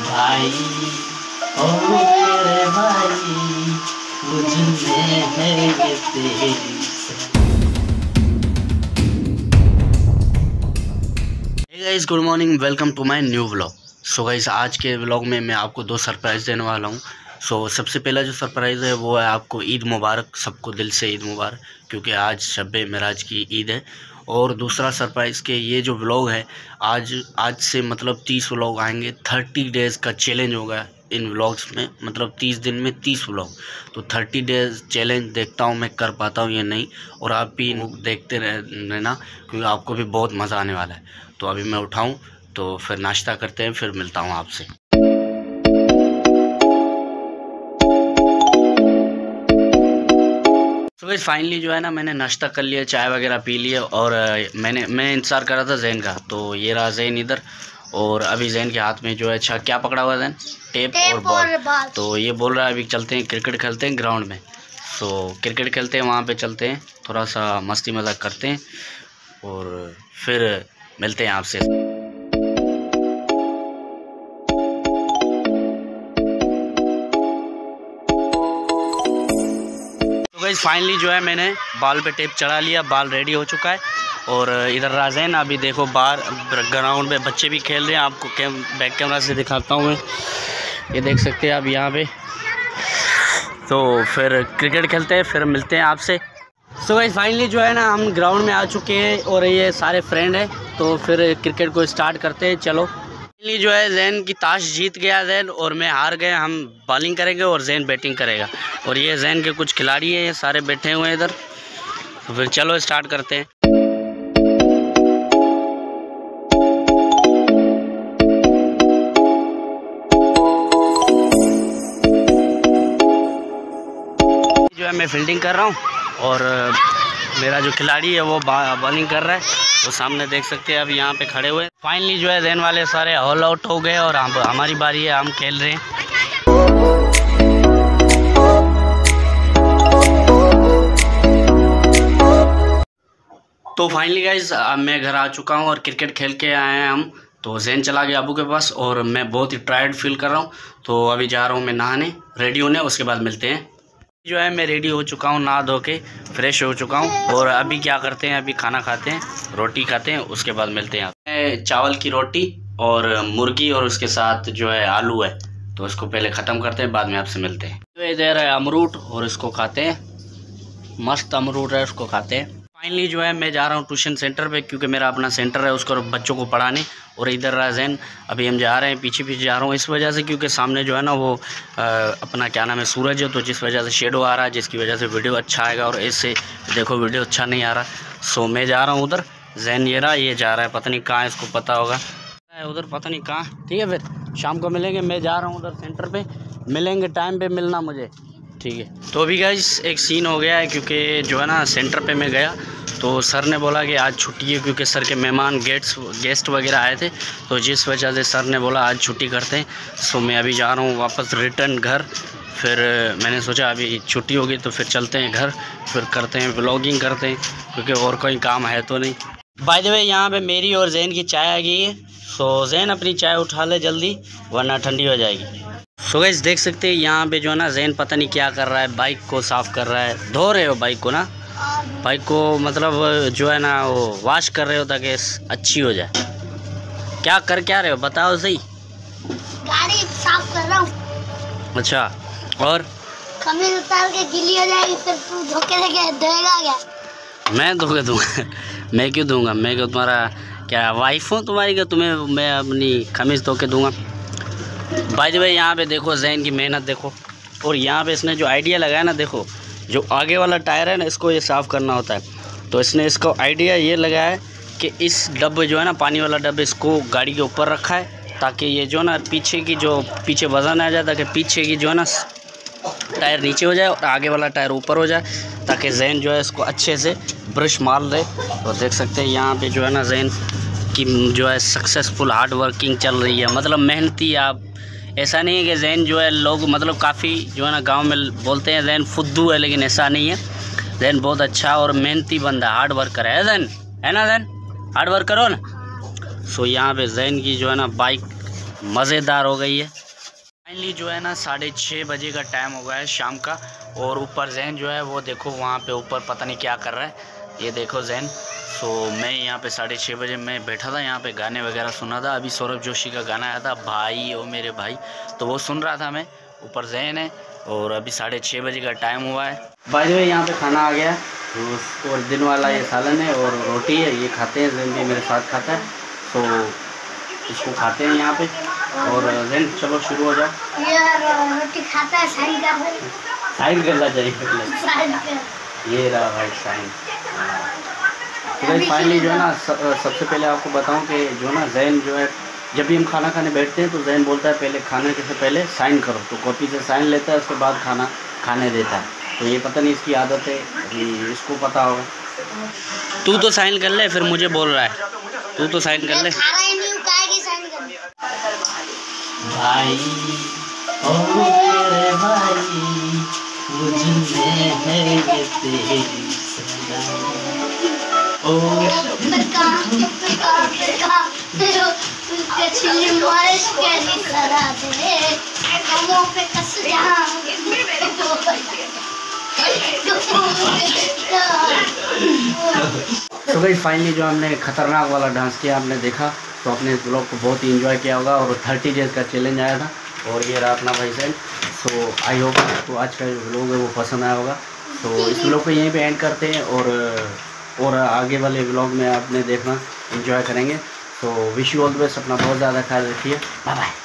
भाई ओ मेरे भाई है ये तेरी good morning welcome to my new vlog so guys आज के व्लॉग में मैं आपको दो सरप्राइज़ देने वाला हूँ। सो so, सबसे पहला जो सरप्राइज़ है वो है आपको ईद मुबारक सबको दिल से ईद मुबारक क्योंकि आज शब मराज की ईद है। और दूसरा सरप्राइज़ के ये जो व्लॉग है, आज आज से मतलब तीस व्लॉग आएँगे। थर्टी डेज़ का चैलेंज होगा इन व्लॉग्स में मतलब तीस दिन में तीस व्लॉग तो थर्टी डेज़ चैलेंज देखता हूँ मैं, कर पाता हूँ या नहीं, और आप भी देखते रहना, क्योंकि आपको भी बहुत मज़ा आने वाला है। तो अभी मैं उठाऊँ तो फिर नाश्ता करते हैं, फिर मिलता हूँ आपसे। तो भाई फाइनली जो है ना मैंने नाश्ता कर लिया चाय वगैरह पी लिया और मैंने मैं इंतज़ार कर रहा था जैन का। तो ये रहा जैन इधर और अभी जैन के हाथ में जो है अच्छा क्या पकड़ा हुआ है जैन? टेप, टेप और बॉल। तो ये बोल रहा है अभी चलते हैं क्रिकेट खेलते हैं ग्राउंड में। तो क्रिकेट खेलते हैं वहाँ पर चलते हैं थोड़ा सा मस्ती मज़ाक करते हैं और फिर मिलते हैं आपसे। गाइज़ फाइनली जो है मैंने बाल पे टेप चढ़ा लिया, बाल रेडी हो चुका है। और इधर राजैन अभी देखो बाहर ग्राउंड में बच्चे भी खेल रहे हैं। आपको कैम बैक कैमरा से दिखाता हूँ मैं। ये देख सकते हैं आप यहाँ पे। तो फिर क्रिकेट खेलते हैं, फिर मिलते हैं आपसे। सो गाइज़ फाइनली जो है ना, हम ग्राउंड में आ चुके हैं और ये सारे फ्रेंड हैं। तो फिर क्रिकेट को स्टार्ट करते हैं। चलो। फाइनली जो है जैन की ताश जीत गया जैन और मैं हार गए हम बॉलिंग करेंगे और जैन बैटिंग करेगा। और ये जैन के कुछ खिलाड़ी हैं, ये सारे बैठे हुए हैं इधर। तो फिर चलो स्टार्ट करते हैं। जो है, मैं फील्डिंग कर रहा हूँ, और मेरा जो खिलाड़ी है, वो बॉलिंग कर रहा है। वो सामने देख सकते हैं, अब यहाँ पे खड़े हुए फाइनली जो है देन वाले सारे ऑल आउट हो गए और हम हमारी बारी है, हम खेल रहे हैं। तो फाइनली गाइज़ मैं घर आ चुका हूँ और क्रिकेट खेल के आए हैं हम। तो जैन चला गया अबू के पास और मैं बहुत ही टायर्ड फील कर रहा हूँ। तो अभी जा रहा हूँ मैं नहाने रेडी होने, उसके बाद मिलते हैं। जो है, मैं रेडी हो चुका हूँ, नहा धो के फ्रेश हो चुका हूँ। और अभी क्या करते हैं, अभी खाना खाते हैं, रोटी खाते हैं, उसके बाद मिलते हैं आप चावल की रोटी और मुर्गी और उसके साथ जो है, आलू है तो उसको पहले ख़त्म करते हैं, बाद में आपसे मिलते हैं। तो इधर है अमरूट और इसको खाते हैं। मस्त अमरूट है, उसको खाते हैं। फाइनली जो है मैं जा रहा हूँ ट्यूशन सेंटर पे क्योंकि मेरा अपना सेंटर है उसको बच्चों को पढ़ाने और इधर रहा जैन अभी हम जा रहे हैं पीछे पीछे जा रहा हूँ इस वजह से क्योंकि सामने जो है ना वो आ, अपना क्या नाम है सूरज है तो जिस वजह से शेडो आ रहा है जिसकी वजह से वीडियो अच्छा आएगा और इससे देखो वीडियो अच्छा नहीं आ रहा। सो मैं जा रहा हूँ उधर जैन ये रहा ये जा रहा है पता नहीं कहाँ इसको पता होगा। उधर पता नहीं कहाँ। ठीक है फिर शाम को मिलेंगे मैं जा रहा हूँ उधर सेंटर पर मिलेंगे टाइम पर मिलना मुझे। ठीक है। तो अभी गाइज़ एक सीन हो गया है क्योंकि जो है ना सेंटर पे मैं गया तो सर ने बोला कि आज छुट्टी है क्योंकि सर के मेहमान गेट्स गेस्ट वगैरह आए थे तो जिस वजह से सर ने बोला आज छुट्टी करते हैं सो मैं अभी जा रहा हूँ वापस रिटर्न घर। फिर मैंने सोचा अभी छुट्टी होगी तो फिर चलते हैं घर, फिर करते हैं ब्लॉगिंग करते हैं, क्योंकि और कोई काम है तो नहीं। बाय द वे यहाँ पे मेरी और जैन की चाय आ गई है सो जैन अपनी चाय उठा ले जल्दी, वरना ठंडी हो जाएगी। सो गैस देख सकते हैं यहाँ पे जो है ना जैन पता नहीं क्या कर रहा है बाइक को साफ़ कर रहा है। धो रहे हो बाइक को ना? बाइक को मतलब जो है ना वो वॉश कर रहे हो ताकि अच्छी हो जाए। क्या कर क्या रहे हो बताओ सही। गाड़ी साफ़ कर रहा हूँ। अच्छा और? कमीज उतार के गिली हो जाएगी फिर तू धोखे देके देगा क्या? मैं धोखे दूँगा? मैं क्यों दूँगा? मैं क्यों तुम्हारा क्या वाइफ हूँ तुम्हारी क्या तुम्हें मैं अपनी खमीज धो के दूँगा? भाई भाई यहाँ पे देखो जैन की मेहनत देखो। और यहाँ पे इसने जो आइडिया लगाया ना, देखो, जो आगे वाला टायर है ना, इसको ये साफ़ करना होता है। तो इसने इसको आइडिया ये लगाया है कि इस डब्बे जो है ना, पानी वाला डब्बे इसको गाड़ी के ऊपर रखा है, ताकि ये जो ना, पीछे की जो, पीछे वज़न आ जाए, ताकि पीछे की जो है ना टायर नीचे हो जाए और आगे वाला टायर ऊपर हो जाए, ताकि जैन जो है इसको अच्छे से ब्रश मार दे। तो देख सकते हैं, यहाँ पे जो है ना जैन की जो है सक्सेसफुल हार्ड वर्किंग चल रही है। मतलब मेहनती आप ऐसा नहीं है कि जैन जो है लोग मतलब काफ़ी जो है ना गाँव में बोलते हैं जैन फुद्दू है, लेकिन ऐसा नहीं है। जैन बहुत अच्छा और मेहनती बंदा हार्ड वर्कर है। जैन? है ना जैन? हार्ड वर्क करो ना? सो यहाँ पे जैन की जो है ना बाइक मज़ेदार हो गई है। फाइनली जो है ना साढ़े छः बजे का टाइम हो गया है शाम का, और ऊपर जैन जो है वो देखो वहाँ पे ऊपर पता नहीं क्या कर रहा है। ये देखो जैन सो मैं यहाँ पे साढ़े छः बजे मैं बैठा था यहाँ पे गाने वगैरह सुना था। अभी सौरभ जोशी का गाना आया था भाई ओ मेरे भाई। तो वो सुन रहा था मैं ऊपर जैन है और अभी साढ़े छः बजे का टाइम हुआ है। भाई भाई यहाँ पे खाना आ गया। तो और दिन वाला ये सालन है और रोटी है ये खाते हैं जैन भी मेरे साथ खाता है। तो इसको खाते हैं यहाँ पे। और जैन चलो शुरू हो जाओ। ये रोटी खाता है साइन कर साइन करना चाहिए ये रहा भाई साइन तो भाई फाइनली जो है ना सबसे पहले आपको बताऊँ कि जो ना जैन जो है जब भी हम खाना खाने बैठते हैं तो जैन बोलता है पहले खाने के से पहले साइन करो। तो कॉपी से साइन लेता है उसके बाद खाना खाने देता है। तो ये पता नहीं इसकी आदत है ये इसको पता होगा तू तो साइन कर ले फिर मुझे बोल रहा है। तू तो साइन कर ले। भाई ओ मेरे भाई में है ये तेरी सगाई ओ तो भाई फाइनली जो हमने खतरनाक वाला डांस किया आपने देखा तो अपने इस ब्लॉग को बहुत ही इंजॉय किया होगा और थर्टी डेज़ का चैलेंज आया था। और ये रहा अपना भाई साहब सो आई होप आपको आज का जो ब्लॉग है वो पसंद आया होगा। तो इस ब्लॉग को यहीं पे एंड करते हैं और और आगे वाले ब्लॉग में आपने देखना इन्जॉय करेंगे। तो wish you all the best अपना बहुत ज़्यादा ख्याल रखिए। Bye bye